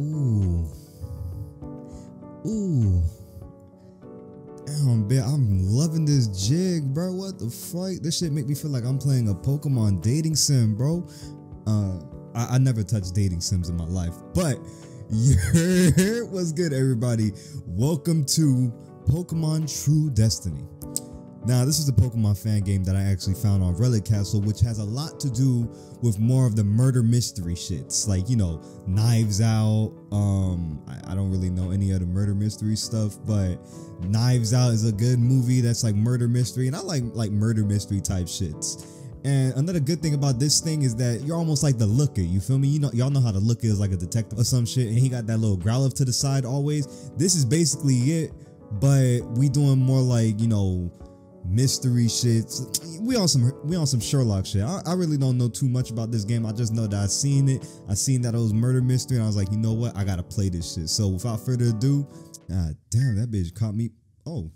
Ooh. Ooh. Damn, man, I'm loving this jig, bro. What the fuck? This shit make me feel like I'm playing a Pokemon dating sim, bro. Uh, I, I never touched dating sims in my life, but what's good, everybody? Welcome to Pokemon True Destiny. Now, this is a Pokemon fan game that I actually found on Relic Castle, which has a lot to do with more of the murder mystery shits. Like, you know, Knives Out. Um, I, I don't really know any other murder mystery stuff, but Knives Out is a good movie that's like murder mystery, and I like like murder mystery type shits. And another good thing about this thing is that you're almost like the looker. You feel me? You know, y'all know how the looker is like a detective or some shit, and he got that little growler to the side always. This is basically it, but we doing more like you know mystery shit. We on some we on some Sherlock shit. I, I, really don't know too much about this game. I just know that I seen it. I seen that it was murder mystery, and I was like, you know what? I gotta play this shit. So without further ado, ah damn, that bitch caught me. Oh,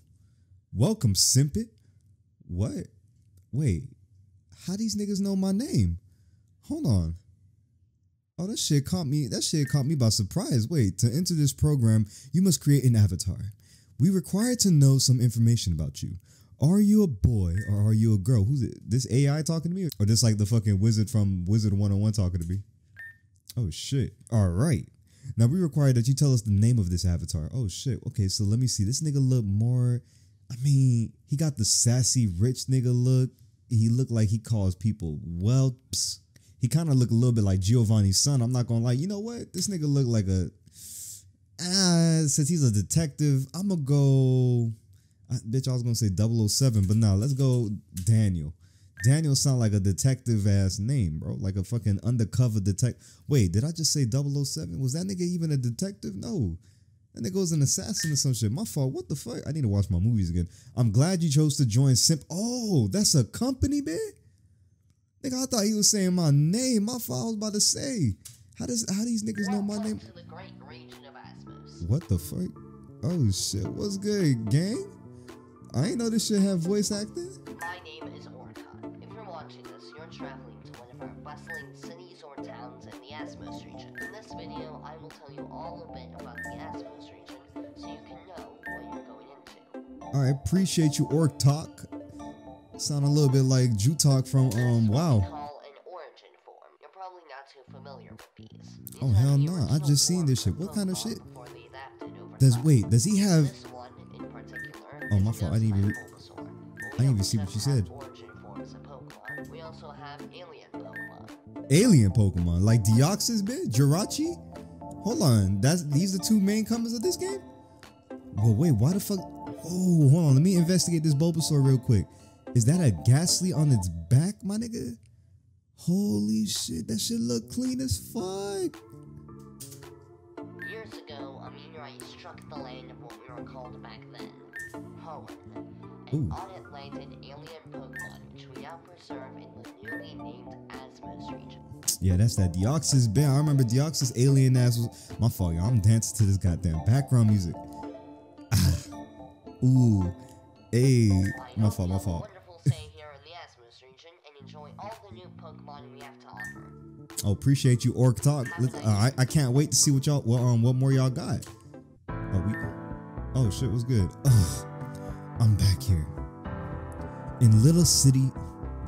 welcome, Simpit. What? Wait, how these niggas know my name? Hold on. Oh, that shit caught me. That shit caught me by surprise. Wait, to enter this program, you must create an avatar. We require to know some information about you. Are you a boy or are you a girl? Who's it? This AI talking to me? Or just like the fucking wizard from Wizard 101 talking to me? Oh shit. All right. Now we require that you tell us the name of this avatar. Oh shit. Okay, so let me see. This nigga look more. I mean, he got the sassy rich nigga look. He looked like he calls people whelps. He kind of looked a little bit like Giovanni's son. I'm not gonna lie. You know what? This nigga look like a. Ah, since he's a detective, I'm gonna go. I, bitch, I was gonna say 007, but now let's go Daniel. Daniel sound like a detective ass name, bro. Like a fucking undercover detective. Wait, did I just say 007? Was that nigga even a detective? No. That nigga was an assassin or some shit. My fault. What the fuck? I need to watch my movies again. I'm glad you chose to join Simp. Oh, that's a company, man. Nigga, I thought he was saying my name. My fault. I was about to say. How does how these niggas know my name? What the fuck? Oh shit. What's good, gang? I ain't know this shit have voice acting. My name is Orcon. If you're watching this, you're traveling to one of our bustling cities or towns in the Asmos region. In this video, I will tell you all a bit about the Asmos region so you can know what you're going into. I appreciate you, Orc Talk. Sound a little bit like Jew Talk from um Wow. Call origin form. You're probably not too familiar with these. These Oh hell no! I just seen this shit. What kind of shit? before they adapted over Does wait? Does he have? Oh, my fault. I didn't even I didn't even see what you said. We also have alien Pokemon. like Deoxys, bit Jirachi. Hold on, that's these the two main comers of this game. Well, wait, why the fuck? Oh, hold on, let me investigate this Bulbasaur real quick. Is that a Gastly on its back, my nigga? Holy shit, that shit look clean as fuck. Years ago, a meteorite struck the land of what we were called back then, Hoenn. And Ooh. on it landed alien Pokemon, which we now preserve in the newly named Asmos region. Yeah, that's that Deoxys bit. I remember Deoxys alien ass was my fault, y'all. I'm dancing to this goddamn background music. Ooh, hey, my fault, my fault. wonderful stay here in the Asmos region and enjoy all the new Pokemon we have to offer. Oh, appreciate you, Orc Talk. Let- uh, I, I can't wait to see what y'all, what um, what more y'all got. Oh, we, oh shit, was good. Ugh, I'm back here in Little City.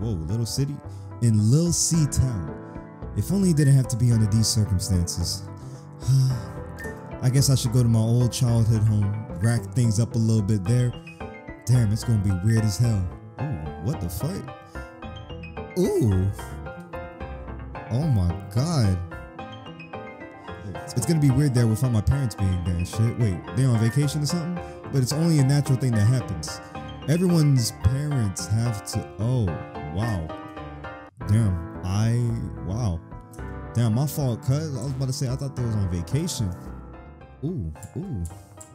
Whoa, Little City in Lil C Town. If only it didn't have to be under these circumstances. I guess I should go to my old childhood home, rack things up a little bit there. Damn, it's gonna be weird as hell. Ooh, what the fuck? Ooh. Oh my god. It's gonna be weird there without my parents being there shit. Wait, they're on vacation or something? But it's only a natural thing that happens. Everyone's parents have to. Oh, wow. Damn, I. Wow. Damn, my fault, cuz. I was about to say, I thought they was on vacation. Ooh, ooh.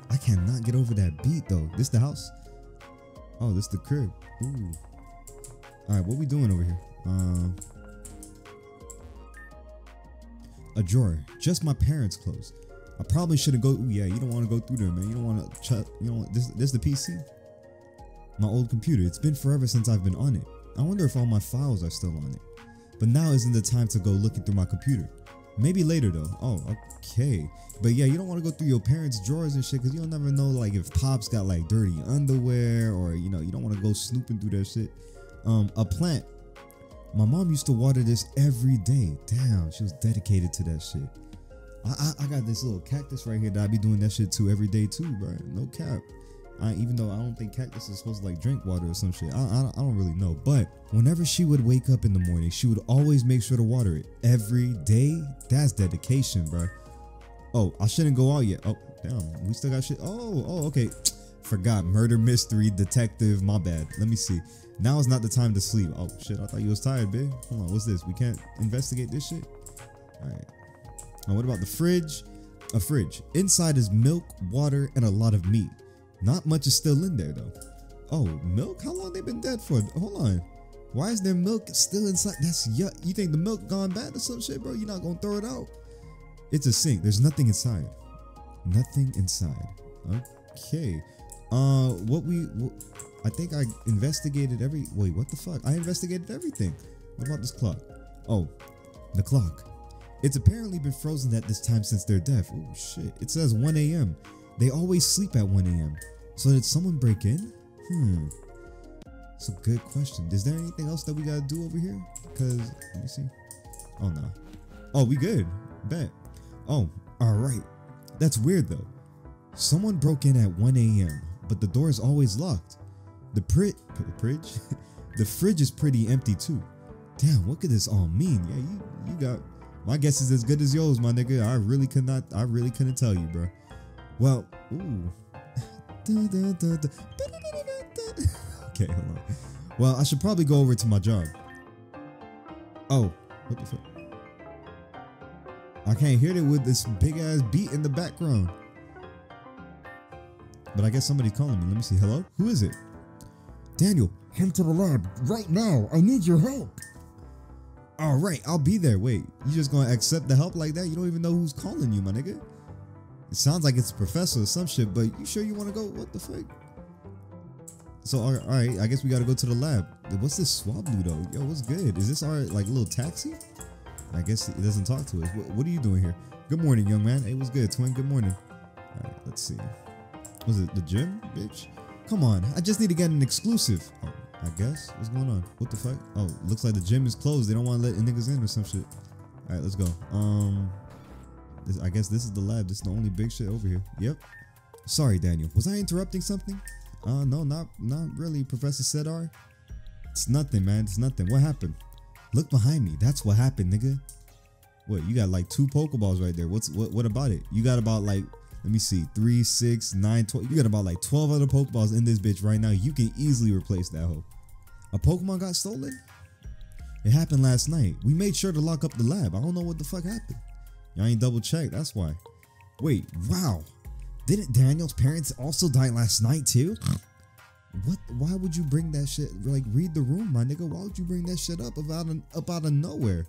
I cannot get over that beat though. This the house? Oh, this the crib. Ooh. Alright, what we doing over here? Um. A drawer, just my parents' clothes. I probably shouldn't go. Ooh, yeah, you don't want to go through there, man. You don't want to. Ch- you know, this this the PC. My old computer. It's been forever since I've been on it. I wonder if all my files are still on it. But now isn't the time to go looking through my computer. Maybe later though. Oh, okay. But yeah, you don't want to go through your parents' drawers and shit because you'll never know like if pops got like dirty underwear or you know you don't want to go snooping through their shit. Um, a plant. My mom used to water this every day. Damn, she was dedicated to that shit. I, I, I got this little cactus right here that I be doing that shit to every day too, bro. No cap. I, even though I don't think cactus is supposed to like drink water or some shit. I, I, I don't really know. But whenever she would wake up in the morning, she would always make sure to water it every day. That's dedication, bro. Oh, I shouldn't go out yet. Oh, damn. We still got shit. Oh, oh, okay. Forgot. Murder mystery detective. My bad. Let me see. Now is not the time to sleep. Oh shit, I thought you was tired, babe. Hold on, what's this? We can't investigate this shit? Alright. Now what about the fridge? A fridge. Inside is milk, water, and a lot of meat. Not much is still in there though. Oh, milk? How long they been dead for? Hold on. Why is there milk still inside? That's yuck. You think the milk gone bad or some shit, bro? You're not gonna throw it out. It's a sink. There's nothing inside. Nothing inside. Okay. Uh, what we? I think I investigated every. Wait, what the fuck? I investigated everything. What about this clock? Oh, the clock. It's apparently been frozen at this time since their death. Oh shit! It says 1 a.m. They always sleep at 1 a.m. So did someone break in? Hmm. It's a good question. Is there anything else that we gotta do over here? Cause let me see. Oh no. Oh, we good. Bet. Oh, all right. That's weird though. Someone broke in at 1 a.m., but the door is always locked. The pri- fridge, the fridge is pretty empty too. Damn, what could this all mean? Yeah, you you got my guess is as good as yours, my nigga. I really could not. I really couldn't tell you, bro. Well, ooh. okay, hold on. Well, I should probably go over to my job. Oh, what the fuck? I can't hear it with this big ass beat in the background. But I guess somebody's calling me. Let me see. Hello? Who is it? Daniel, come to the lab right now. I need your help. All right, I'll be there. Wait, you just gonna accept the help like that? You don't even know who's calling you, my nigga. It sounds like it's a professor or some shit, but you sure you want to go? What the fuck? So all right, all right, I guess we gotta go to the lab. What's this Swablu though? Yo, what's good? Is this our like little taxi? I guess it doesn't talk to us. What, what are you doing here? Good morning, young man. Hey, what's good, twin? Good morning. All right, let's see. Was it the gym, bitch? Come on, I just need to get an exclusive. Oh, I guess. What's going on? What the fuck? Oh, looks like the gym is closed. They don't want to let niggas in or some shit. All right, let's go. Um, this, I guess this is the lab. This is the only big shit over here. Yep. Sorry, Daniel. Was I interrupting something? Uh, no, not not really, Professor Sedar. It's nothing, man. It's nothing. What happened? Look behind me. That's what happened, nigga. What? You got like two Pokeballs right there. What's what? What about it? You got about like let me see, three, six, nine, twelve. You got about like twelve other Pokeballs in this bitch right now. You can easily replace that hoe. A Pokemon got stolen? It happened last night. We made sure to lock up the lab. I don't know what the fuck happened. Y'all ain't double checked. That's why. Wait, wow. Didn't Daniel's parents also die last night too? What? Why would you bring that shit? Like, read the room, my nigga. Why would you bring that shit up about up out of nowhere?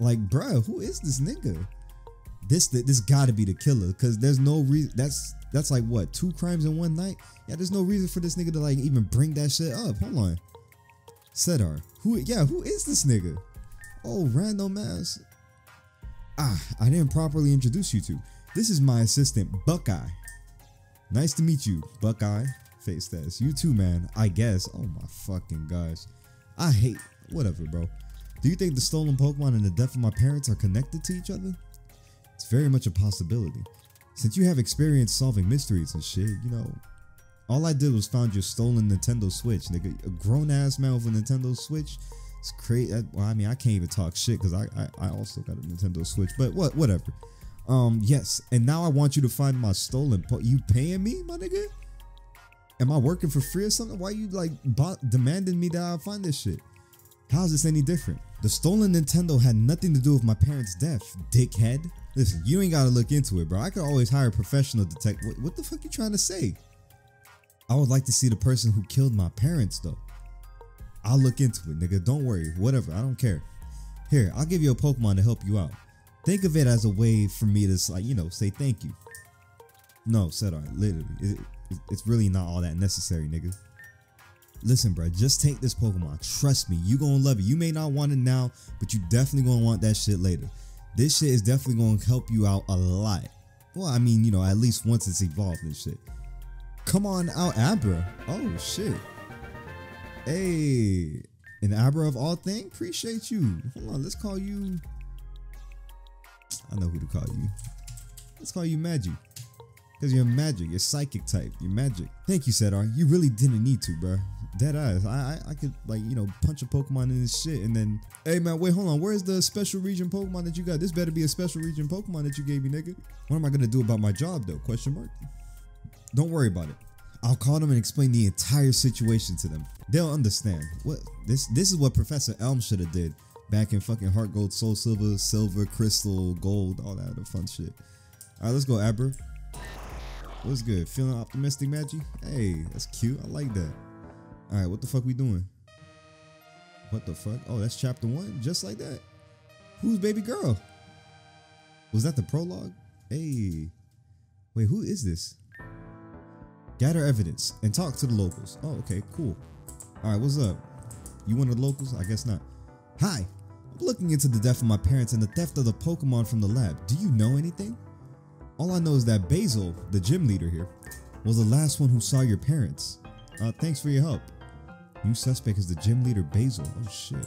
Like, bruh, who is this nigga? This this got to be the killer because there's no reason. That's that's like what two crimes in one night. Yeah, there's no reason for this nigga to like even bring that shit up. Hold on, Sedar. Who? Yeah, who is this nigga? Oh, random ass. Ah, I didn't properly introduce you to. This is my assistant, Buckeye. Nice to meet you, Buckeye. Face test. You too, man. I guess. Oh my fucking gosh. I hate. Whatever, bro. Do you think the stolen Pokemon and the death of my parents are connected to each other? Very much a possibility. Since you have experience solving mysteries and shit, you know, all I did was found your stolen Nintendo Switch, nigga. A grown ass man with a Nintendo Switch. It's crazy. Well, I mean, I can't even talk shit because I, I I also got a Nintendo Switch. But what whatever. Um, yes, and now I want you to find my stolen. Po- you paying me, my nigga? Am I working for free or something? Why you like demanding me that I find this shit? How's this any different? The stolen Nintendo had nothing to do with my parents' death, dickhead. Listen, you ain't gotta look into it, bro. I could always hire a professional detective. What, what the fuck you trying to say? I would like to see the person who killed my parents, though. I'll look into it, nigga. Don't worry. Whatever. I don't care. Here, I'll give you a Pokemon to help you out. Think of it as a way for me to, like, you know, say thank you. No, Sedar, literally. It, it, it's really not all that necessary, nigga. Listen, bro, just take this Pokemon. Trust me, you gonna love it. You may not want it now, but you definitely gonna want that shit later. This shit is definitely gonna help you out a lot. Well, I mean, you know, at least once it's evolved and shit. Come on out, Abra. Oh shit. Hey, an Abra of all things. Appreciate you. Hold on, let's call you. I know who to call you. Let's call you Magic. Cause you're magic, you're psychic type, you're magic. Thank you, Sedar. You really didn't need to, bro. Dead eyes. I, I I could like you know punch a Pokemon in this shit and then. Hey man, wait, hold on. Where's the special region Pokemon that you got? This better be a special region Pokemon that you gave me, nigga. What am I gonna do about my job though? Question mark. Don't worry about it. I'll call them and explain the entire situation to them. They'll understand. What this this is what Professor Elm should have did back in fucking Heart Gold, Soul Silver, Silver, Crystal, Gold, all that other fun shit. All right, let's go, Abra. What's good? Feeling optimistic, Maggie? Hey, that's cute. I like that. All right, what the fuck we doing? What the fuck? Oh, that's chapter one, just like that. Who's baby girl? Was that the prologue? Hey, wait, who is this? Gather evidence and talk to the locals. Oh, okay, cool. All right, what's up? You one of the locals? I guess not. Hi, I'm looking into the death of my parents and the theft of the Pokemon from the lab. Do you know anything? All I know is that Basil, the gym leader here, was the last one who saw your parents. Uh, thanks for your help. New suspect is the gym leader Basil. Oh shit.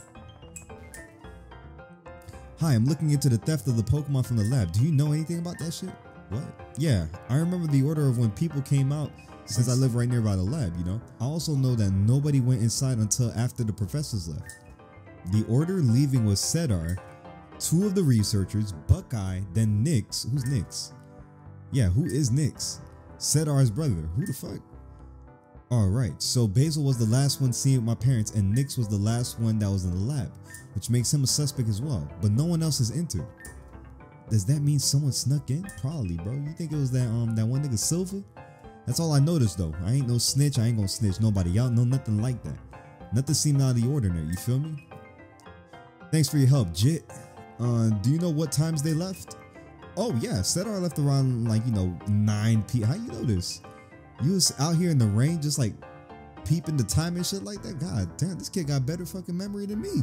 Hi, I'm looking into the theft of the Pokemon from the lab. Do you know anything about that shit? What? Yeah, I remember the order of when people came out since I live right nearby the lab, you know? I also know that nobody went inside until after the professors left. The order leaving was Sedar, two of the researchers, Buckeye, then Nix. Who's Nix? Yeah, who is Nix? Sedar's brother. Who the fuck? Alright, so Basil was the last one seen with my parents, and Nix was the last one that was in the lab, which makes him a suspect as well, but no one else has entered. Does that mean someone snuck in? Probably, bro. You think it was that um that one nigga Silver? That's all I noticed though. I ain't no snitch, I ain't gonna snitch nobody. Y'all know nothing like that. Nothing seemed out of the ordinary, you feel me? Thanks for your help, Jit. Uh, do you know what times they left? Oh yeah, Sedar left around like you know 9 p. How you know this? You was out here in the rain just like peeping the time and shit like that. God damn, this kid got better fucking memory than me.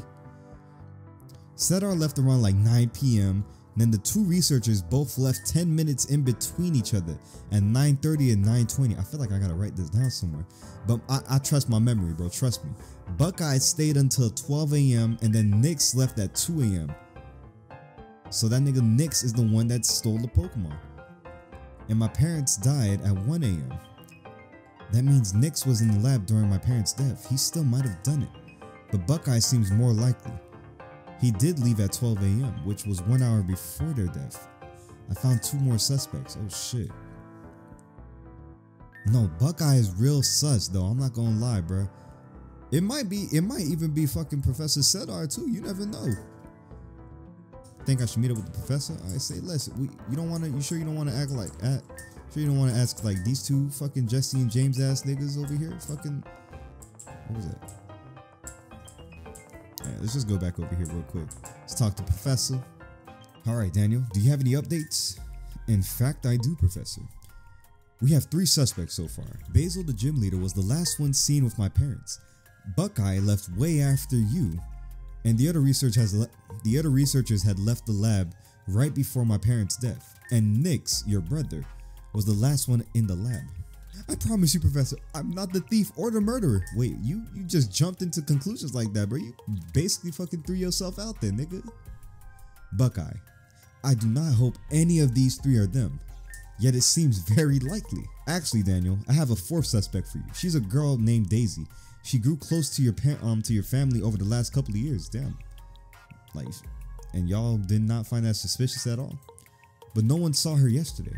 Sedar left around like 9 p.m. Then the two researchers both left 10 minutes in between each other at 9:30 and 9:20. I feel like I gotta write this down somewhere, but I, I trust my memory, bro. Trust me. Buckeye stayed until 12 a.m. and then Nix left at 2 a.m. So that nigga Nix is the one that stole the Pokemon. And my parents died at 1 a.m. That means Nix was in the lab during my parents' death. He still might have done it. But Buckeye seems more likely. He did leave at 12 a.m., which was one hour before their death. I found two more suspects. Oh shit. No, Buckeye is real sus though. I'm not gonna lie, bro. It might be, it might even be fucking Professor Sedar too. You never know. Think I should meet up with the professor? I say less. We, you don't want to. You sure you don't want to act like at? Sure you don't want to ask like these two fucking Jessie and James ass niggas over here? Fucking. What was that? Alright, let's just go back over here real quick. Let's talk to Professor. All right, Daniel. Do you have any updates? In fact, I do, Professor. We have three suspects so far. Basil, the gym leader, was the last one seen with my parents. Buckeye left way after you, and the other research has the other researchers had left the lab right before my parents' death. And Nix, your brother, was the last one in the lab. I promise you, Professor, I'm not the thief or the murderer. Wait, you you just jumped into conclusions like that, bro. You basically fucking threw yourself out there, nigga. Buckeye, I do not hope any of these three are them. Yet it seems very likely. Actually, Daniel, I have a fourth suspect for you. She's a girl named Daisy. She grew close to your um to your family over the last couple of years. Damn. Like, and y'all did not find that suspicious at all. But no one saw her yesterday.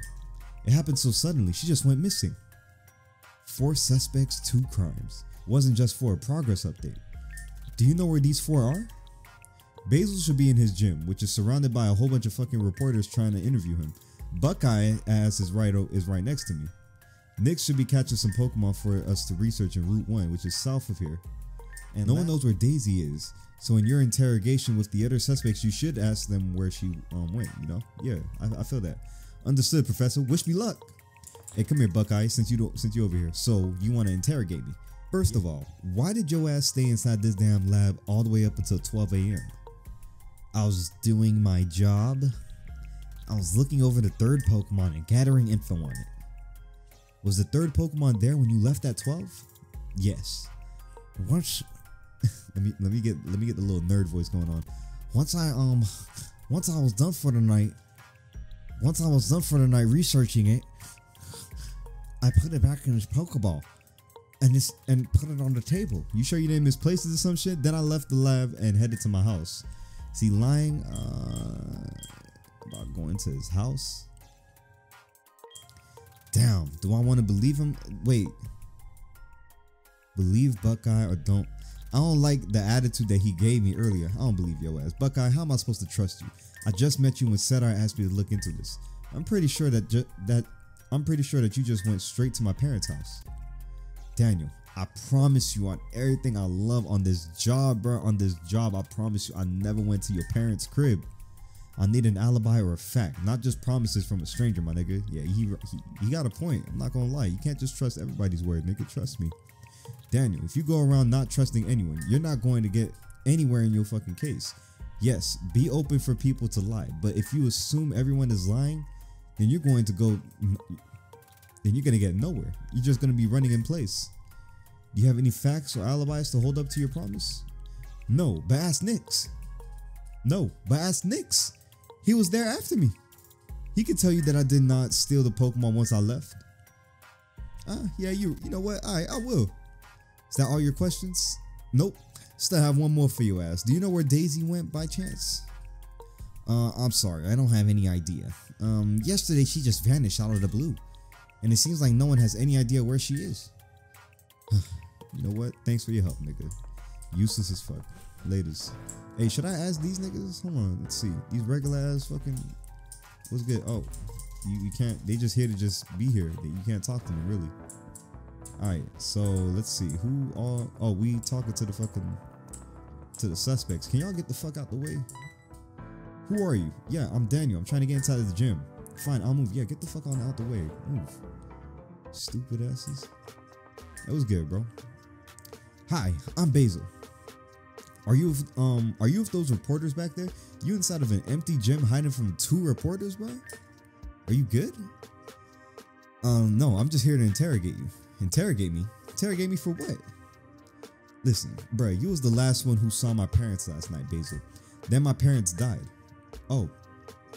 It happened so suddenly. She just went missing. Four suspects, two crimes. Wasn't just for a progress update. Do you know where these four are? Basil should be in his gym, which is surrounded by a whole bunch of fucking reporters trying to interview him. Buckeye as his right is right next to me. Nick should be catching some Pokemon for us to research in Route 1, which is south of here. And no one knows where Daisy is. So in your interrogation with the other suspects, you should ask them where she um, went, you know? Yeah, I, I feel that. Understood, Professor. Wish me luck. Hey, come here, Buckeye, since you don't since you over here. So you want to interrogate me. First of all, why did your ass stay inside this damn lab all the way up until 12 a.m.? I was doing my job. I was looking over the third Pokemon and gathering info on it. Was the third Pokemon there when you left at 12? Yes. Once let me let me get let me get the little nerd voice going on. Once I um once I was done for the night, once I was done for the night researching it, I put it back in his Pokeball and it's and put it on the table. You sure you didn't misplace it or some shit? Then I left the lab and headed to my house. See, lying uh, about going to his house. Damn, do I want to believe him? Wait, believe Buckeye or don't? I don't like the attitude that he gave me earlier. I don't believe your ass, Buckeye. How am I supposed to trust you? I just met you when Sedar asked me to look into this. I'm pretty sure that that I'm pretty sure that you just went straight to my parents' house. Daniel, I promise you on everything I love on this job, bro. On this job, I promise you I never went to your parents' crib. I need an alibi or a fact, not just promises from a stranger, my nigga. Yeah, he, he he got a point. I'm not gonna lie. You can't just trust everybody's word, nigga. Trust me. Daniel, if you go around not trusting anyone, you're not going to get anywhere in your fucking case. Yes, be open for people to lie, but if you assume everyone is lying, then you're going to go then you're gonna get nowhere. You're just gonna be running in place. Do you have any facts or alibis to hold up to your promise? No, but ask Nix. No, but ask Nix. He was there after me. He could tell you that I did not steal the Pokemon once I left. Ah, yeah, you you know what? Alright, I will. Is that all your questions? Nope. Still have one more for you ass. Do you know where Daisy went by chance? Uh, I'm sorry, I don't have any idea. Um, yesterday she just vanished out of the blue. And it seems like no one has any idea where she is. you know what? Thanks for your help, nigga. Useless as fuck. Latest. Hey, should I ask these niggas? Hold on, let's see. These regular ass fucking. What's good? Oh, you, you can't. They just here to just be here. You can't talk to them really. All right, so let's see who all. Oh, we talking to the fucking to the suspects. Can y'all get the fuck out the way? Who are you? Yeah, I'm Daniel. I'm trying to get inside of the gym. Fine, I'll move. Yeah, get the fuck on out the way. Move. Stupid asses. That was good, bro. Hi, I'm Basil. Are you um are you with those reporters back there? You inside of an empty gym hiding from two reporters, bro? Are you good? Um, no, I'm just here to interrogate you. Interrogate me? Interrogate me for what? Listen, bro, you was the last one who saw my parents last night, Basil. Then my parents died. Oh,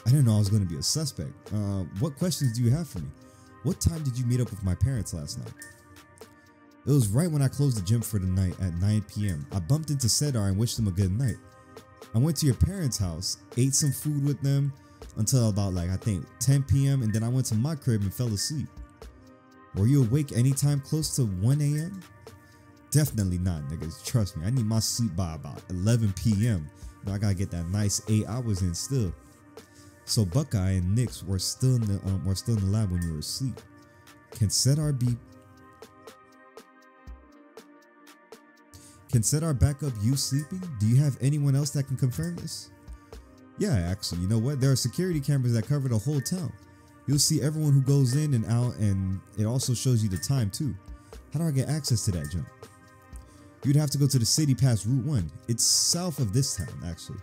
I didn't know I was going to be a suspect. Uh, what questions do you have for me? What time did you meet up with my parents last night? It was right when I closed the gym for the night at 9 p.m. I bumped into Sedar and wished them a good night. I went to your parents' house, ate some food with them until about like I think 10 p.m. and then I went to my crib and fell asleep. Were you awake anytime close to 1 a.m.? Definitely not, niggas. Trust me, I need my sleep by about 11 p.m. But I gotta get that nice eight hours in still. So Buckeye and Nix were still in the um, were still in the lab when you were asleep. Can set our be Can set our backup you sleeping? Do you have anyone else that can confirm this? Yeah, actually, you know what? There are security cameras that cover the whole town. You'll see everyone who goes in and out, and it also shows you the time too. How do I get access to that jump? You'd have to go to the city past Route 1. It's south of this town, actually.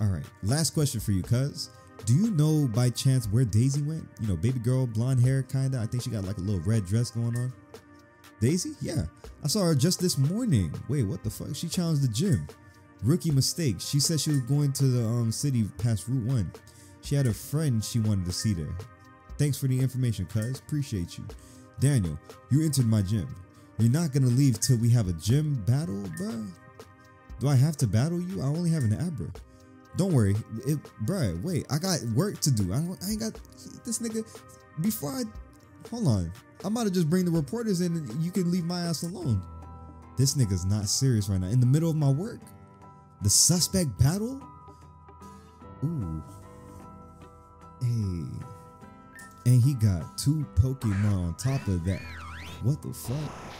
Alright, last question for you, cuz. Do you know by chance where Daisy went? You know, baby girl, blonde hair, kinda. I think she got like a little red dress going on. Daisy? Yeah. I saw her just this morning. Wait, what the fuck? She challenged the gym. Rookie mistake. She said she was going to the um, city past Route 1. She had a friend she wanted to see there. Thanks for the information, cuz. Appreciate you. Daniel, you entered my gym. You're not gonna leave till we have a gym battle, bruh? Do I have to battle you? I only have an Abra. Don't worry, it, bruh. Wait, I got work to do. I, don't, I ain't got this nigga. Before I hold on, I'm about to just bring the reporters in, and you can leave my ass alone. This nigga's not serious right now. In the middle of my work, the suspect battle. Ooh, hey, and he got two Pokemon on top of that. What the fuck?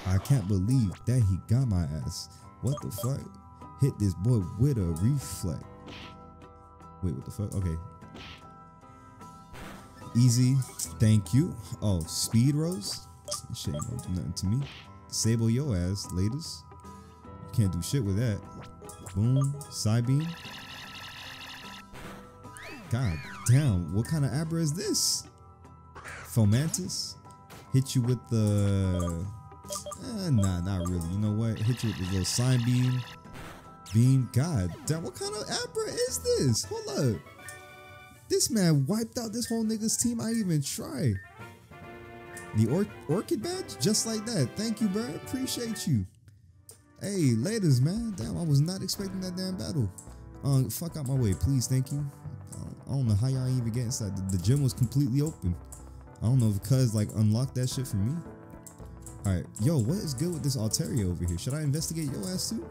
I can't believe that he got my ass. What the fuck? Hit this boy with a reflect. Wait, what the fuck? Okay. Easy. Thank you. Oh, speed rose? Shit ain't gonna do nothing to me. Disable your ass, ladies. You can't do shit with that. Boom. Psybeam. God damn, what kind of Abra is this? Fomantis? Hit you with the. Eh, nah, not really. You know what? Hit you with the little Psybeam. Beam. God damn, what kind of Abra is this? Hold up. This man wiped out this whole nigga's team. I even try. The or- Orchid badge? Just like that. Thank you, bro. Appreciate you. Hey, ladies, man. Damn, I was not expecting that damn battle. Um, fuck out my way, please. Thank you. I don't know how y'all even get inside. The, the gym was completely open. I don't know if cuz like unlocked that shit for me. Alright, yo, what is good with this Altaria over here? Should I investigate your ass too?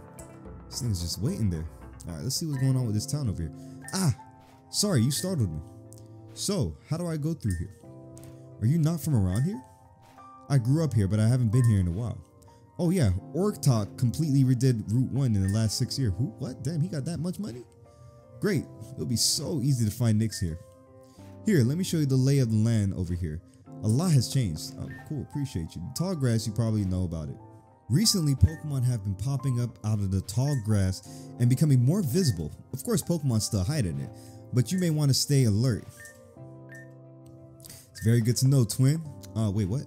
This thing's just waiting there. Alright, let's see what's going on with this town over here. Ah! Sorry, you startled me. So, how do I go through here? Are you not from around here? I grew up here, but I haven't been here in a while. Oh yeah, Orc Talk completely redid Route 1 in the last six years. Who? What? Damn, he got that much money? Great. It'll be so easy to find Nix here. Here, let me show you the lay of the land over here. A lot has changed. Oh, cool. Appreciate you. The tall grass, you probably know about it. Recently, Pokemon have been popping up out of the tall grass and becoming more visible. Of course, Pokemon still hide in it, but you may want to stay alert. It's very good to know, twin. Uh, wait, what?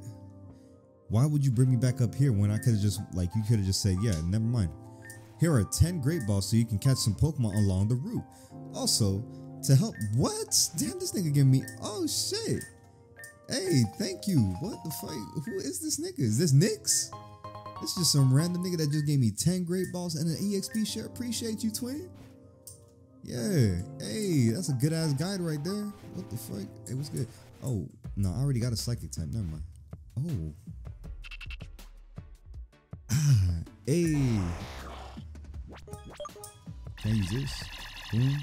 Why would you bring me back up here when I could have just, like, you could have just said, yeah, never mind. Here are 10 Great Balls so you can catch some Pokemon along the route. Also, to help, what? Damn, this nigga giving me, oh shit. Hey, thank you. What the fuck? Who is this nigga? Is this Nix? This is just some random nigga that just gave me 10 Great Balls and an EXP share. Appreciate you, twin. Yeah. Hey, that's a good ass guide right there. What the fuck? Hey, what's good? Oh, no, I already got a psychic type. Never mind. Oh. Ah, hey. Can I use this? Boom.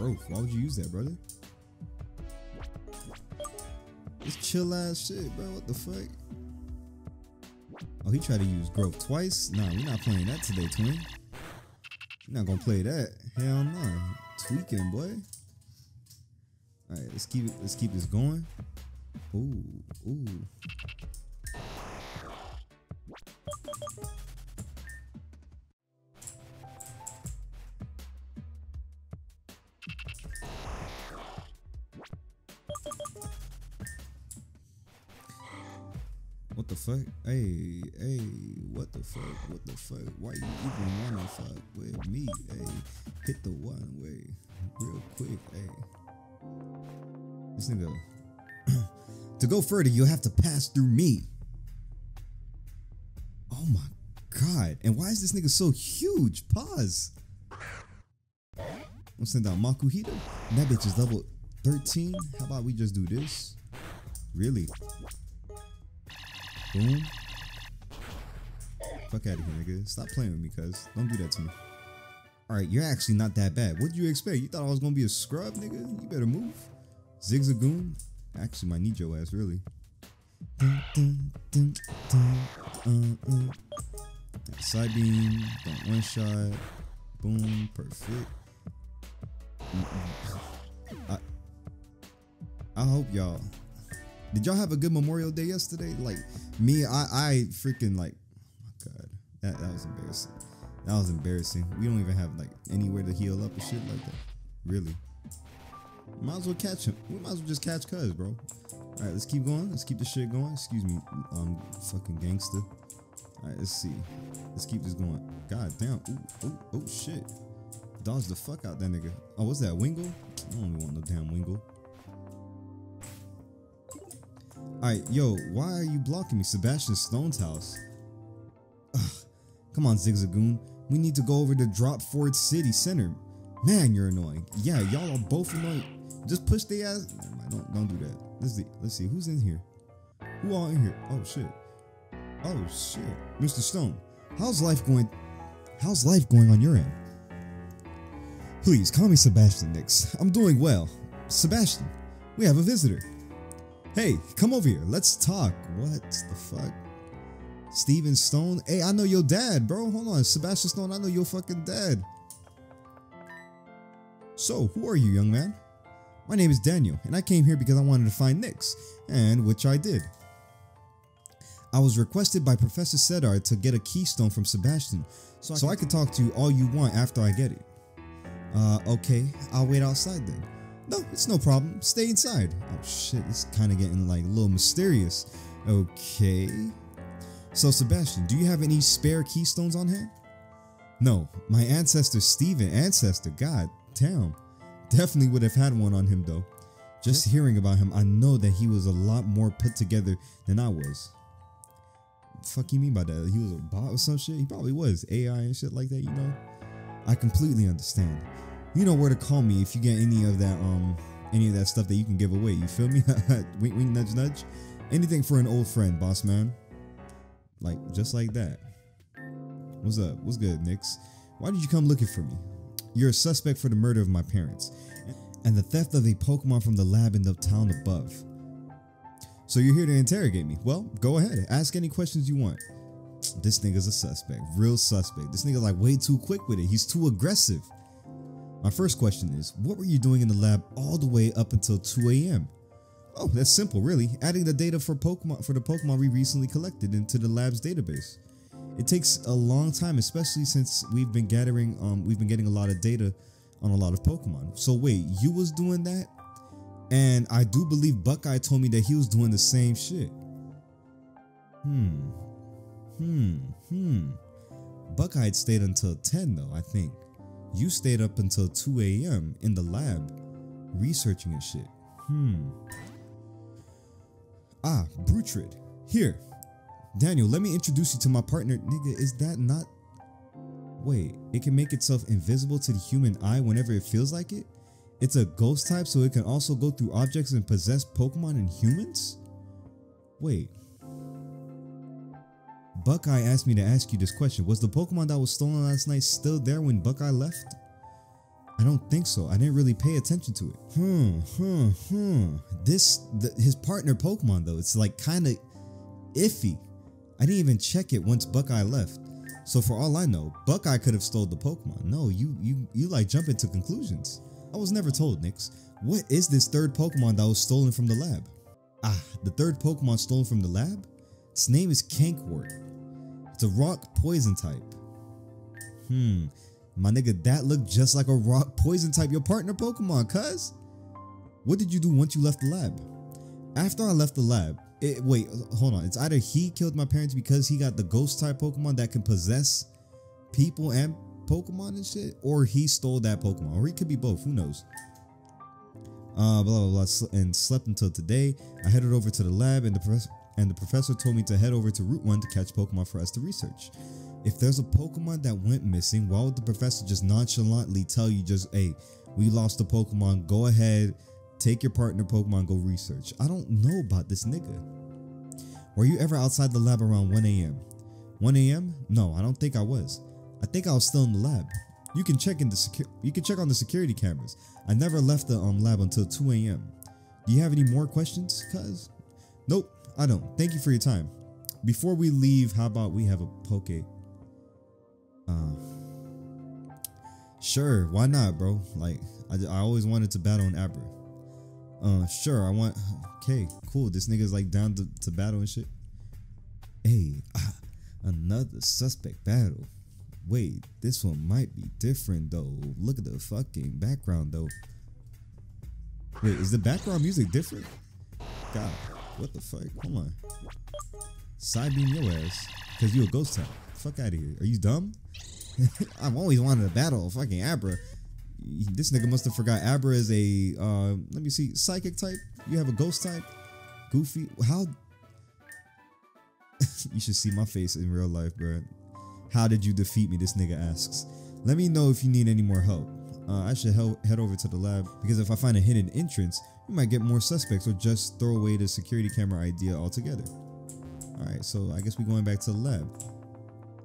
Growth. Why would you use that, brother? It's chill ass shit, bro. What the fuck? Oh, he tried to use growth twice? Nah, we're not playing that today, twin. We're not gonna play that. Hell no. Tweaking, boy. Alright, let's keep it let's keep this going. Ooh, ooh. What the fuck? Hey, hey, what the fuck? What the fuck? Why you even wanna fuck with me? Hey, hit the one way real quick. Hey, this nigga. to go further, you'll have to pass through me. Oh my god! And why is this nigga so huge? Pause. I'm send out Makuhita. And that bitch is level 13. How about we just do this? Really? Boom. Fuck out of here, nigga. Stop playing with me, cuz. Don't do that to me. Alright, you're actually not that bad. What did you expect? You thought I was gonna be a scrub, nigga? You better move. Zigzagoon. Actually, might need your ass, really. Dun, dun, dun. Psybeam. Don't one shot. Boom. Perfect. I, I hope y'all. Did y'all have a good Memorial Day yesterday? Like me, I I freaking like. Oh my god, that that was embarrassing. That was embarrassing. We don't even have like anywhere to heal up and shit like that. Really. Might as well catch him. We might as well just catch Cuz, bro. All right, let's keep going. Let's keep this shit going. Excuse me, um, fucking gangster. All right, let's see. Let's keep this going. God damn. Ooh, oh shit. Dodge the fuck out that nigga. Oh, what's that? Wingull? I don't even want no damn Wingull. Alright, yo, why are you blocking me? Sebastian Stone's house. Ugh, come on, Zigzagoon. We need to go over to Drop Ford City Center. Man, you're annoying. Yeah, y'all are both annoying. Just push the ass. Don't don't do that. Let's see. Let's see who's in here. Who all in here? Oh shit. Oh shit. Mr. Stone, how's life going? How's life going on your end? Please call me Sebastian Nix. I'm doing well. Sebastian, we have a visitor. Hey, come over here. Let's talk. What the fuck? Steven Stone? Hey, I know your dad, bro. Hold on. Sebastian Stone, I know your fucking dad. So, who are you, young man? My name is Daniel, and I came here because I wanted to find Nix, and which I did. I was requested by Professor Sedar to get a keystone from Sebastian, so I, so I could talk to you all you want after I get it. Uh, okay, I'll wait outside then. No, it's no problem. Stay inside. Oh shit, it's kind of getting like a little mysterious. Okay. So, Sebastian, do you have any spare keystones on hand? No, my ancestor Steven, ancestor, god damn. Definitely would have had one on him though. Just hearing about him, I know that he was a lot more put together than I was. Fuck you mean by that? He was a bot or some shit? He probably was. AI and shit like that, you know? I completely understand. You know where to call me if you get any of that um any of that stuff that you can give away. You feel me? wink wink nudge nudge. Anything for an old friend, boss man. Like just like that. What's up? What's good, Nix? Why did you come looking for me? You're a suspect for the murder of my parents and the theft of a Pokemon from the lab in the town above. So you're here to interrogate me. Well, go ahead. Ask any questions you want. This nigga's a suspect. Real suspect. This nigga's like way too quick with it. He's too aggressive. My first question is, what were you doing in the lab all the way up until 2 a.m.? Oh, that's simple, really. Adding the data for Pokemon for the Pokemon we recently collected into the lab's database. It takes a long time, especially since we've been gathering um we've been getting a lot of data on a lot of Pokemon. So wait, you was doing that? And I do believe Buckeye told me that he was doing the same shit. Hmm. Hmm. Hmm. Buckeye stayed until 10 though, I think. You stayed up until 2 a.m. in the lab researching and shit. Hmm. Ah, Brutrid. Here. Daniel, let me introduce you to my partner. Nigga, is that not Wait, it can make itself invisible to the human eye whenever it feels like it? It's a ghost type, so it can also go through objects and possess Pokemon and humans? Wait. Buckeye asked me to ask you this question. Was the Pokemon that was stolen last night still there when Buckeye left? I don't think so. I didn't really pay attention to it. Hmm, hmm, hmm. This, the, his partner Pokemon though, it's like kind of iffy. I didn't even check it once Buckeye left. So for all I know, Buckeye could have stole the Pokemon. No, you you you like jump into conclusions. I was never told, Nix. What is this third Pokemon that was stolen from the lab? Ah, the third Pokemon stolen from the lab? Its name is Kankwort. A rock poison type. Hmm, my nigga, that looked just like a rock poison type your partner Pokemon, cuz. What did you do once you left the lab? After I left the lab, it, wait, hold on. It's either he killed my parents because he got the ghost type Pokemon that can possess people and Pokemon and shit, or he stole that Pokemon, or he could be both. Who knows? Uh, blah blah blah. And slept until today. I headed over to the lab, and the professor and the professor told me to head over to Route One to catch Pokemon for us to research. If there's a Pokemon that went missing, why would the professor just nonchalantly tell you, just, hey, we lost a Pokemon, go ahead, Take your partner Pokemon, go research. I don't know about this nigga. Were you ever outside the lab around 1 a.m.? 1 a.m.? No, I don't think I was. I think I was still in the lab. You can check in the secu- you can check on the security cameras. I never left the um, lab until 2 a.m. Do you have any more questions, cuz? Nope, I don't. Thank you for your time. Before we leave, how about we have a poke? Uh, sure, why not, bro? Like, I, I always wanted to battle an Abra. Uh, sure, I want. Okay, cool. This nigga's like down to, to battle and shit. Hey, ah, another suspect battle. Wait, this one might be different though. Look at the fucking background though. Wait, is the background music different? God, what the fuck? Come on. Psybeam your ass. Cause you a ghost type. Fuck out of here. Are you dumb? I've always wanted a battle fucking Abra this nigga must have forgot Abra is a uh, let me see psychic type. You have a ghost type. Goofy. How? you should see my face in real life, bro. How did you defeat me? This nigga asks. Let me know if you need any more help. Uh, I should he- head over to the lab because if I find a hidden entrance, we might get more suspects or just throw away the security camera idea altogether. All right, so I guess we're going back to the lab.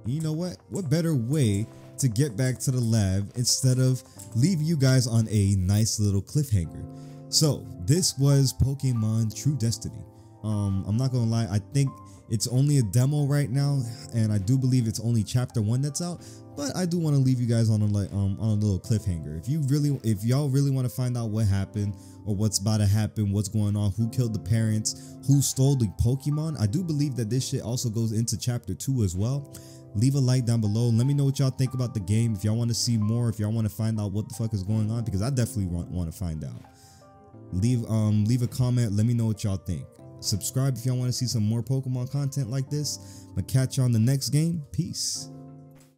You know what? What better way to get back to the lab instead of leave you guys on a nice little cliffhanger. So this was Pokemon True Destiny. Um, I'm not gonna lie, I think it's only a demo right now, and I do believe it's only chapter one that's out. But I do want to leave you guys on a like um, on a little cliffhanger. If you really, if y'all really want to find out what happened or what's about to happen, what's going on, who killed the parents, who stole the Pokemon, I do believe that this shit also goes into chapter two as well. Leave a like down below. Let me know what y'all think about the game. If y'all want to see more, if y'all want to find out what the fuck is going on, because I definitely want, want to find out. Leave um leave a comment. Let me know what y'all think. Subscribe if y'all want to see some more Pokemon content like this. I'll catch you on the next game. Peace.